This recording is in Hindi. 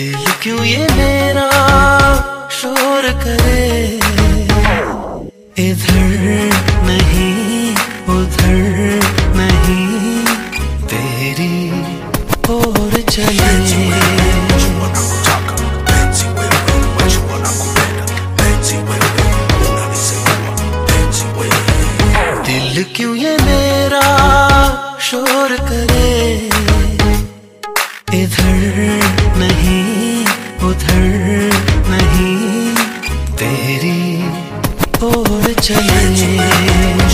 दिल क्यों ये मेरा शोर करे? इधर नहीं, उधर नहीं, तेरी और चले। दिल क्यों ये मेरा शोर करे? इधर तेरी ओर चले।